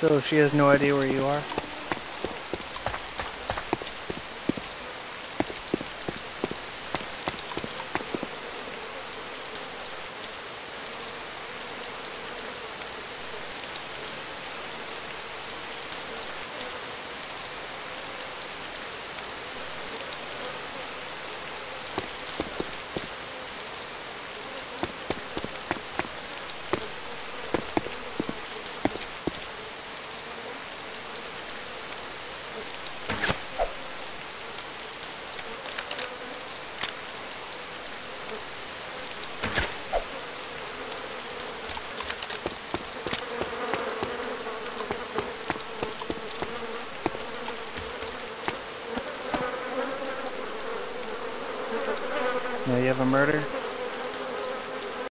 So she has no idea where you are? Now you have a murder?